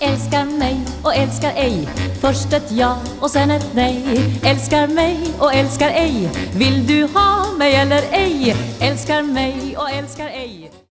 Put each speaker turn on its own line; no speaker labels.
Älskar mig och älskar ej. Först ett ja och sen ett nej. Älskar mig och älskar ej. Vill du ha mig eller ej? Älskar mig och älskar ej.